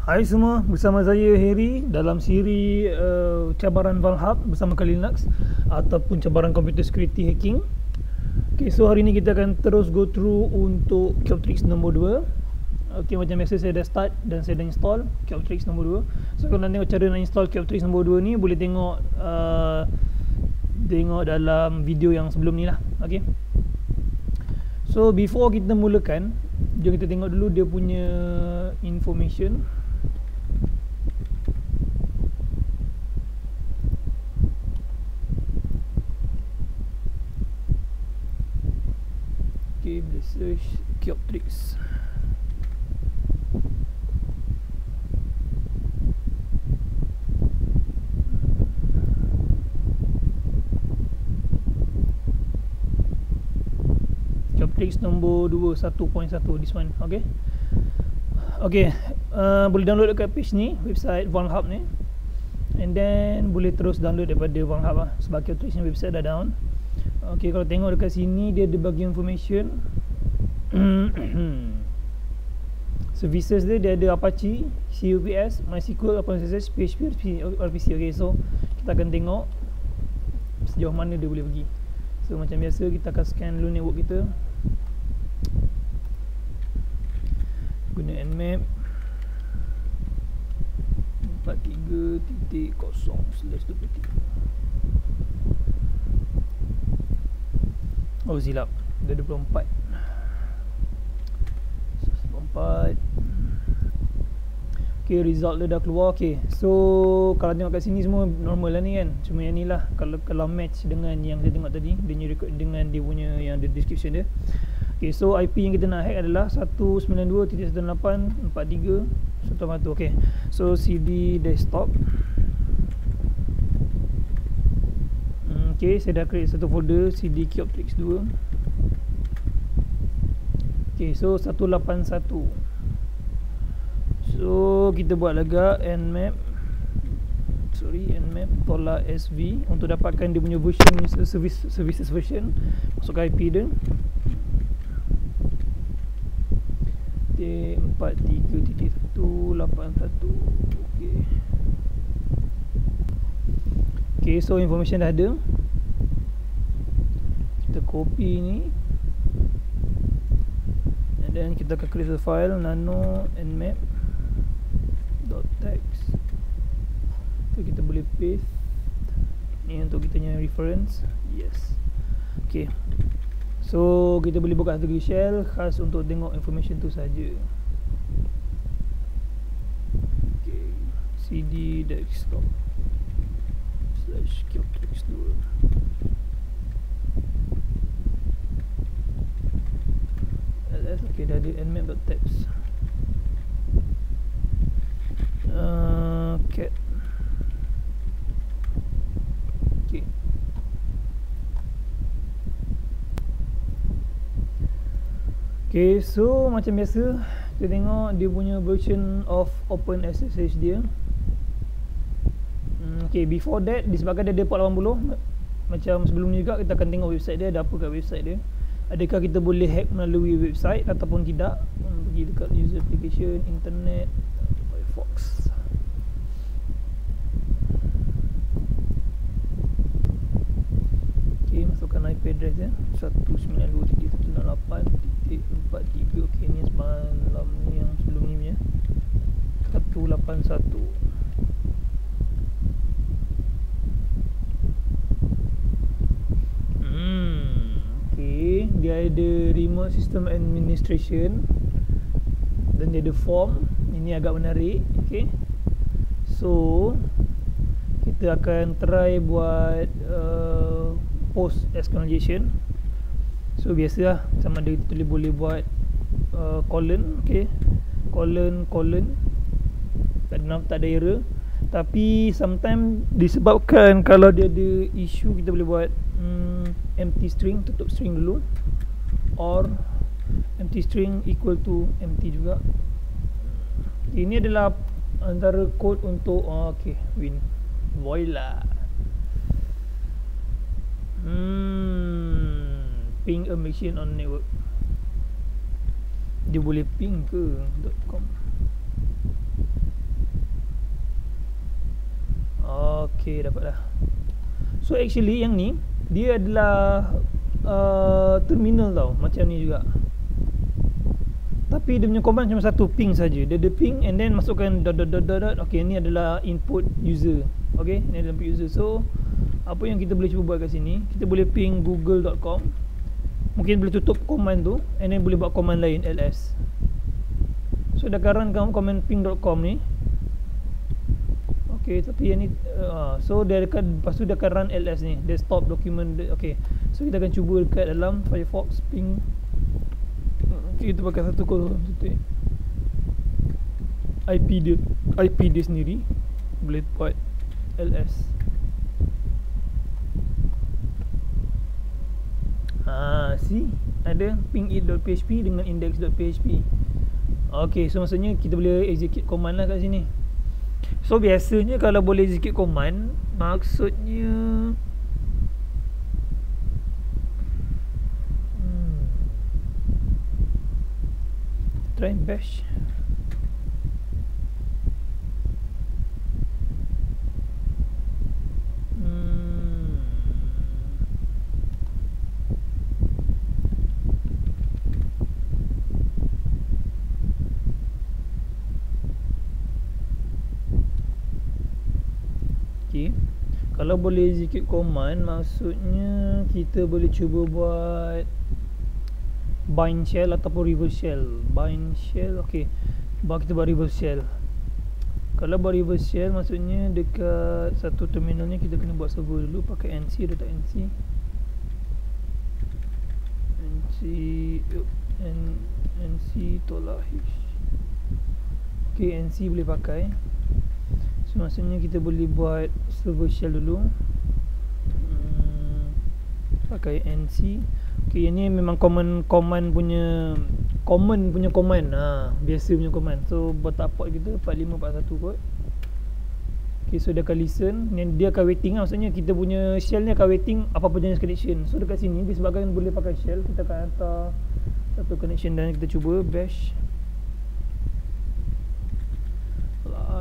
Hai semua, bersama saya Harry dalam siri uh, cabaran Valhub bersama Linux ataupun cabaran computer security hacking. Okay, so hari ni kita akan terus go through untuk Cubtrix nombor 2. Okay, macam biasa saya dah start dan saya dah install Cubtrix nombor 2. So kalau nak tengok cara nak install Cubtrix nombor 2 ni boleh tengok uh, tengok dalam video yang sebelum ni lah. Okay. So before kita mulakan, jom kita tengok dulu dia punya information. Okay, boleh search Cubtrix. Cubtrix nombor 2 1.1 this one okay? Okay uh, boleh download dekat page ni website Hub ni. And then boleh terus download daripada Hub lah sebab Cubtrix ni website dah down okay kalau tengok dekat sini dia ada bagi information. Services dia dia ada Apache CUPS MySQL OpenSSH PHP RPC okay so kita akan tengok sejauh mana dia boleh pergi. So macam biasa kita akan scan dulu network kita. Guna nmap 43.0 slash 23 oh silap dah 24 24 Okay, result dia dah keluar. Okay, so kalau tengok kat sini semua normal lah ni kan. Cuma yang ni lah kalau kalau match dengan yang saya tengok tadi, dia record dengan dia punya yang the description dia. Okay, so IP yang kita nak hack adalah 192.168.43 141. Okay, so CD desktop. Okay, saya dah create satu folder CD Cubtrix 2. Okay, so 181. So kita buat lega nmap sorry nmap tolak sv untuk dapatkan dia punya version service services version masuk IP dia. T43.181 okey. Okey so information dah ada kita copy ni. And then kita akan create the file nano nmap .text. Tu kita boleh paste. Ni untuk kita punya reference. Yes. Ok so kita boleh buka satu shell khas untuk tengok information tu saja. ok cd desktop slash kill text 2 ls ok dah ada nmap.txt Uh, cat. Okay. okay so macam biasa kita tengok dia punya version of open SSH dia hmm, okay before that disebabkan dia ada port 80 macam sebelum ni juga kita akan tengok website dia ada apa kat website dia adakah kita boleh hack melalui website ataupun tidak? Hmm, pergi dekat user application internet Firefox ok masukkan IP address ya. 192.168.43 ok ni semalam ni yang sebelum ni punya 181 hmm dia ada remote system administration. Dan dia ada form. Ini agak menarik okay. so kita akan try buat uh, post exclamation so biasalah. Sama ada kita tulis boleh buat uh, colon okay. colon colon. Tak ada, tak ada error. Tapi sometimes disebabkan kalau dia ada isu kita boleh buat mm, empty string tutup string dulu. Or empty string equal to empty juga. Ini adalah antara code untuk oh, okey win. Voila. Hmm ping a machine on network. Dia boleh ping ke .com? Okey dapatlah. So actually yang ni dia adalah uh, Terminal tau Macam ni juga. Tapi dia punya command cuma satu Ping saja. Dia ada ping And then masukkan dot dot dot dot, dot. Okay ni adalah input user. Okay ni adalah input user. So Apa yang kita boleh cuba buat kat sini? Kita boleh ping google.com Mungkin boleh tutup command tu And then boleh buat command lain ls. So dah run command ping.com ni Okay tapi yang ni uh, So dia akan Lepas tu dia akan run ls ni. Desktop document Okay So kita akan cuba dekat dalam Firefox ping. Okay kita pakai satu kol titik. IP dia IP dia sendiri. Boleh buat ls Ha, see? Ada ping it.php dengan index.php. Okay, so maksudnya kita boleh execute command lah kat sini. So biasanya kalau boleh execute command, maksudnya hmm. try bash. Kalau boleh execute command maksudnya kita boleh cuba buat bind shell ataupun reverse shell. Bind shell ok bawa kita buat reverse shell. Kalau buat reverse shell maksudnya dekat satu terminalnya kita kena buat server dulu pakai nc data nc nc n, nc tolak hish ok nc boleh pakai So maksudnya kita boleh buat server shell dulu. Hmm, Pakai nc Okay yang ni memang common command punya Common punya command. Ha, Biasa punya command. So buat port kita 4541 kot. Okay so dia akan listen. Yang dia akan waiting lah. Maksudnya kita punya shell ni akan waiting Apa-apa jenis connection. So dekat sini disebabkan boleh pakai shell. Kita akan hantar Satu connection dan kita cuba bash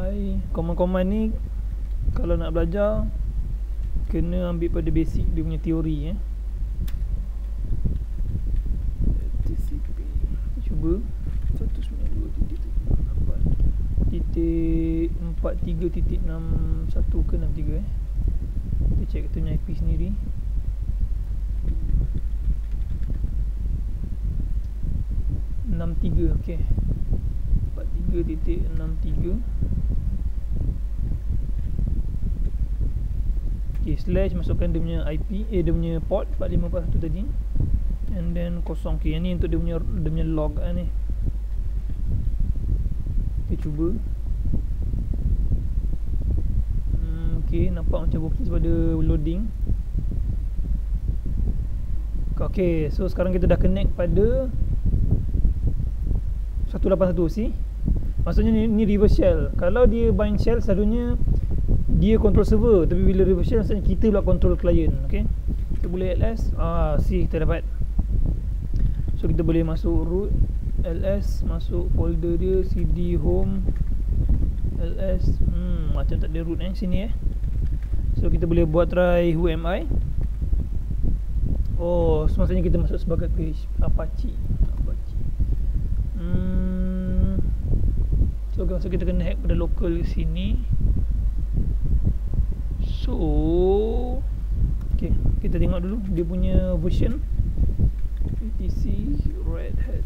Hai, Komen-komen ni Kalau nak belajar Kena ambil pada basic dia punya teori eh. TCP Cuba. 192.8 Titik 43.61 ke 63 eh. Kita check kita punya IP sendiri. okay empat tiga titik enam tiga Okay, slash masukkan dia punya IP Eh dia punya port 4541 tadi. And then kosong Okay, yang ni untuk dia punya Dia punya log lah ni. Kita cuba. Hmm, Okay, nampak macam bokeh pada loading. Okay, so sekarang kita dah connect pada 181 see? Maksudnya ni, ni reverse shell. Kalau dia bind shell selalunya dia control server. Tapi bila reverse shell maksudnya kita pula control client okey kita boleh ls ah see kita dapat. So kita boleh masuk root ls masuk folder dia cd home ls hmm macam tak ada root eh sini eh. So kita boleh buat try who am i? Oh semasa kita masuk sebagai page apache. Apache. Hmm. So masa kita kena hack pada local sini So Okay Kita tengok dulu Dia punya version. PTC Red Hat.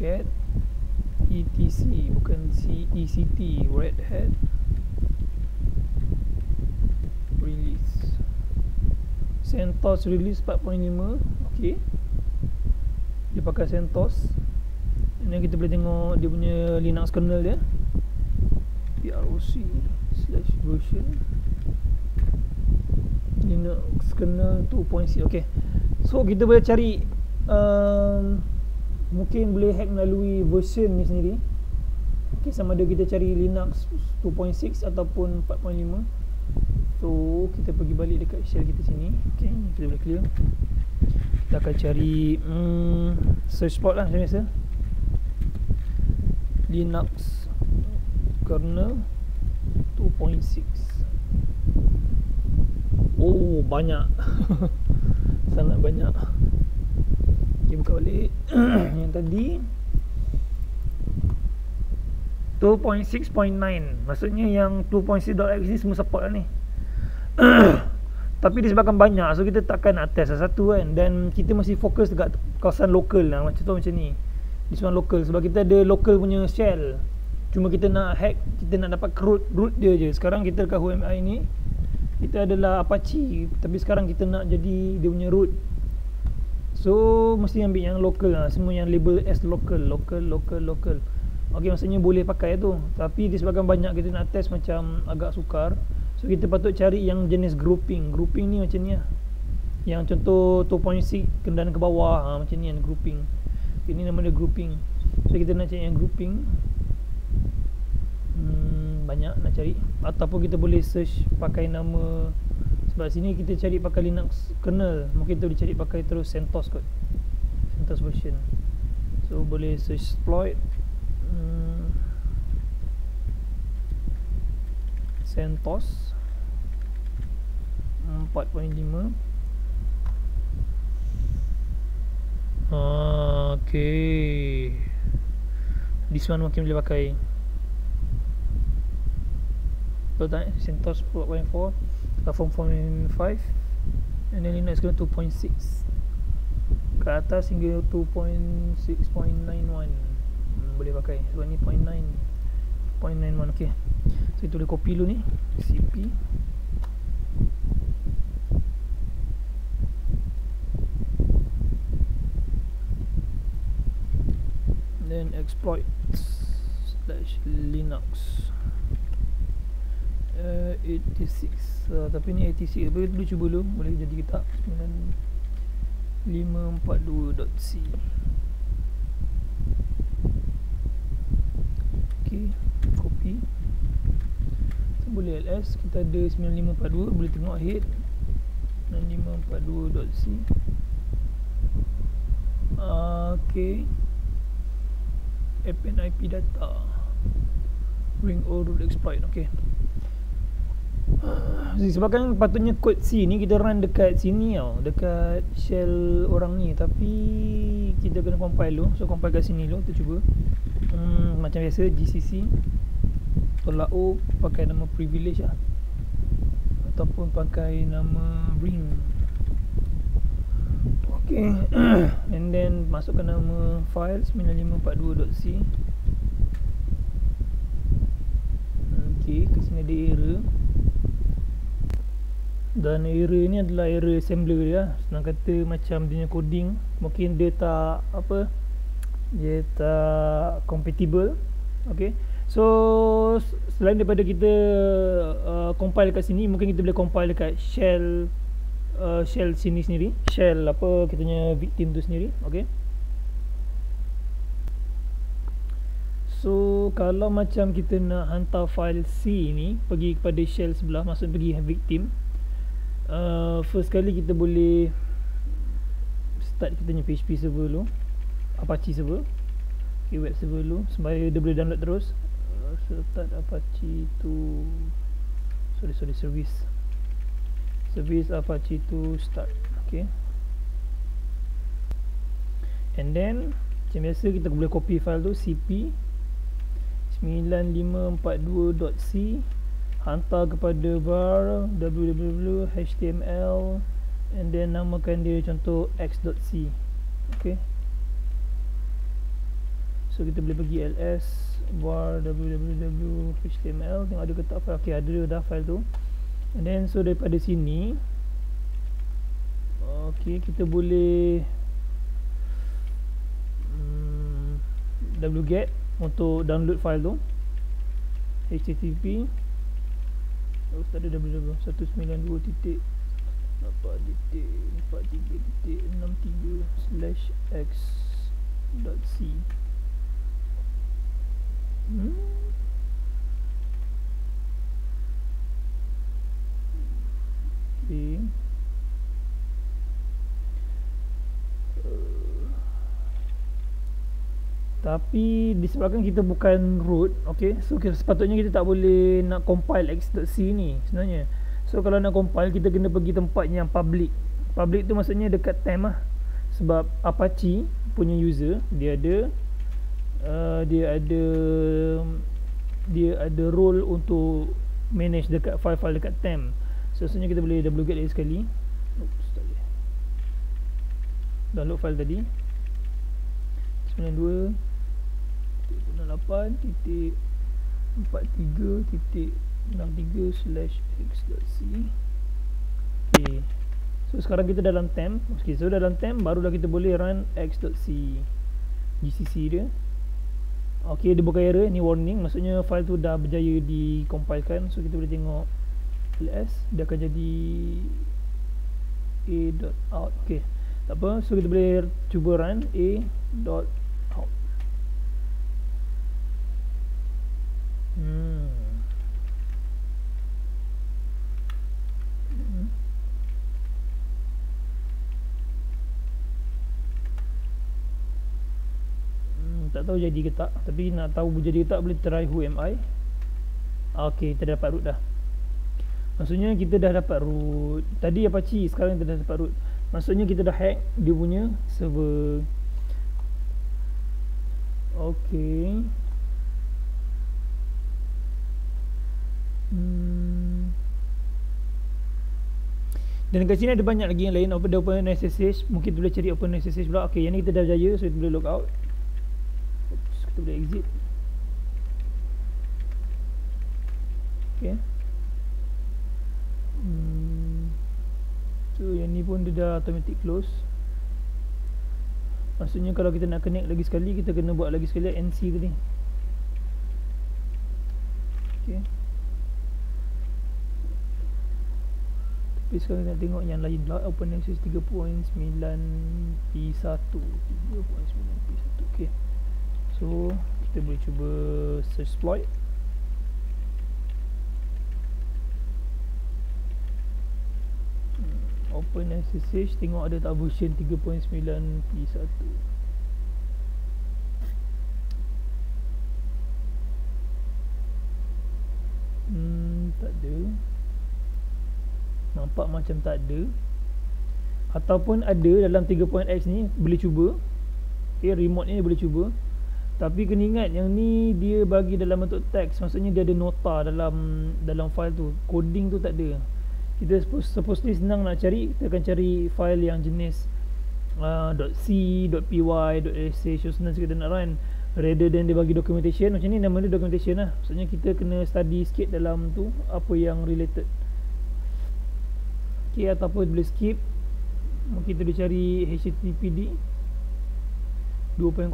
Cat. ETC Bukan C ECT Red Hat. Release. CentOS release 4.5 Okay Dia pakai CentOS Ni kita boleh tengok dia punya Linux kernel dia. Proc slash version. Linux kernel 2.0 ok so kita boleh cari um, mungkin boleh hack melalui version ni sendiri. Ok sama ada kita cari Linux 2.6 ataupun 4.5 so kita pergi balik dekat shell kita sini. Ok kita boleh clear. Kita akan cari hmm, search spot lah macam biasa Linux kernel 2.6 oh banyak. Sangat banyak. Ok buka balik. Yang tadi 2.6.9 maksudnya yang 2.6.x ni semua support lah ni. Tapi disebabkan banyak so kita takkan nak test satu kan. Dan kita masih fokus dekat kawasan lokal lah. Macam tu macam ni this one local sebab kita ada local punya shell. Cuma kita nak hack kita nak dapat root root dia je. Sekarang kita dekat HMI ni kita adalah Apache. Tapi sekarang kita nak jadi dia punya root. So mesti ambil yang local lah. Semua yang label as local local local local. Ok maksudnya boleh pakai tu. Tapi disebabkan banyak kita nak test macam agak sukar. So kita patut cari yang jenis grouping. Grouping ni macam ni lah. Yang contoh 2.6 kendaraan ke bawah. Ha, Macam ni yang grouping Ini nama dia grouping. So kita nak cari yang grouping hmm, Banyak nak cari. Ataupun kita boleh search pakai nama. Sebab sini kita cari pakai Linux kernel. Mungkin kita boleh cari pakai terus CentOS kot. CentOS version. So boleh search exploit hmm, CentOS 4.5 Okay This one mungkin boleh pakai. Betul eh? CentOS 4.4 Platform 4.5 And then Linux kena 2.6 Ke atas hingga 2.6.91 hmm, Boleh pakai. Sebab ni 0.9 0.91 okay So itu boleh copy dulu ni. CP then exploit slash linux. Uh, 86 uh, tapi ni 86 tapi dulu cuba dulu. Boleh jadi kita 542.c ok copy. So, boleh ls kita ada 9542 boleh tengok head 9542.c uh, ok app and IP data. Ring or root exploit okay. Sebabkan patutnya kod C ni kita run dekat sini tau. Dekat shell orang ni. Tapi kita kena compile dulu. So compile kat sini dulu. Kita cuba. Hmm, macam biasa GCC tolak O pakai nama privilege lah. Ataupun pakai nama ring Okay. And then Masukkan nama File 9542.c Okay Kesini ada error Dan error ni adalah Error assembler dia Senang kata Macam dia coding Mungkin dia tak Apa Dia tak Compatible. Okay. So Selain daripada kita uh, Compile dekat sini Mungkin kita boleh compile dekat Shell uh, shell sini sendiri. Shell apa kita punya victim tu sendiri. Okey so kalau macam kita nak hantar file C ni pergi kepada shell sebelah maksud pergi victim uh, first kali kita boleh start kita punya PHP server dulu Apache server. Okay, web server dulu supaya dia boleh download terus. Uh, start Apache tu. Sorry sorry service service apache to start. Okay. And then macam biasa kita boleh copy file tu cp 9542.c hantar kepada var www.html and then namakan dia contoh x.c okay. So kita boleh pergi ls var www.html tengok ada ke tak file. Ok ada dah file tu And then so daripada sini Okay kita boleh um, wget untuk download file tu. Http oh, tak ada www 192 titik 4 titik 43 titik 63 slash x dot c. Hmm be tapi eh, disebabkan kita bukan root okey so sepatutnya kita tak boleh nak compile x.c ni sebenarnya. So kalau nak compile kita kena pergi tempat yang public. Public tu maksudnya dekat temp lah. Sebab apache punya user dia ada uh, dia ada dia ada role untuk manage dekat file-file dekat temp so sebenarnya kita boleh wget lagi sekali. Oops tak boleh. Download file tadi. 92 titik 43 titik 63 slash x.c ok so sekarang kita dalam temp. Ok so dalam temp barulah kita boleh run x.c gcc dia. Ok dia buka error ni warning. Maksudnya file tu dah berjaya dikompilekan so kita boleh tengok ls dia akan jadi a.out ok tak apa so kita boleh cuba run a.out Hmm. Hmm, tak tahu jadi ke tak. Tapi nak tahu jadi ke tak Boleh try who am I. Ok kita dapat root dah Maksudnya kita dah dapat root. Tadi Apache Sekarang kita dah dapat root. Maksudnya kita dah hack Dia punya server. Okay. Hmm. Dan kat sini ada banyak lagi yang lain. Open open SSH Mungkin boleh cari open SSH pula. Okay yang ni kita dah berjaya So kita boleh log out. Oops, Kita boleh exit. Okay hmm. So yang ni pun dia dah automatic close. Maksudnya kalau kita nak connect lagi sekali Kita kena buat lagi sekali NC tadi Okay Tapi sekarang nak tengok yang lain pula OpenAccess 3.9 P1 3.9 P1 Okay So kita boleh cuba search exploit hmm, OpenSSH tengok ada tak version 3.9 P1 Hmm, tak ada. Nampak macam tak ada. Ataupun ada dalam 3.x ni Boleh cuba. Okay remote ni boleh cuba. Tapi kena ingat yang ni dia bagi dalam bentuk teks Maksudnya dia ada nota dalam dalam file tu. Coding tu tak ada Kita supposedly senang nak cari Kita akan cari file yang jenis uh, .c, .py, .sh senang sikit nak run. Rather than dia bagi documentation Macam ni nama dia documentation lah. Maksudnya kita kena study sikit dalam tu Apa yang related. Okay, ataupun boleh skip. Kita boleh cari HTTPD 2.0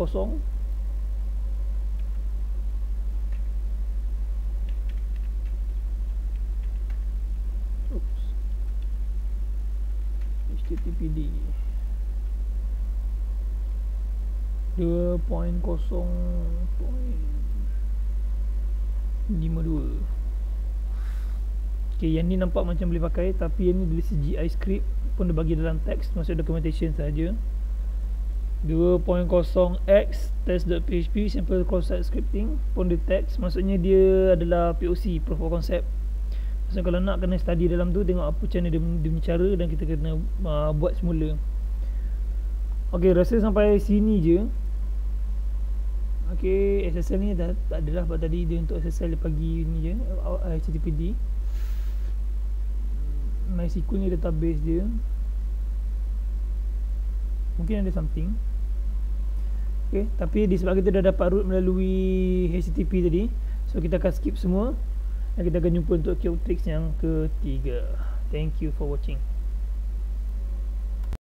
Oops. HTTPD 2.0.52 Okay, yang ni nampak macam boleh pakai tapi yang ni dari CGI script pun dia bagi dalam teks maksud documentation saja. 2.0x test.php sample cross-site scripting pun dia teks maksudnya dia adalah POC proof of concept maksudnya kalau nak kena study dalam tu tengok apa macam dia, dia punya cara dan kita kena uh, buat semula. Ok rasa sampai sini je. Ok SSL ni dah tak adalah sebab tadi dia untuk SSL pagi ni je HTTPD MySQL ni database dia. Mungkin ada something. Okay. tapi disebabkan kita dah dapat root melalui HTTP tadi so kita akan skip semua dan kita akan jumpa untuk Q-Tricks yang ketiga. Thank you for watching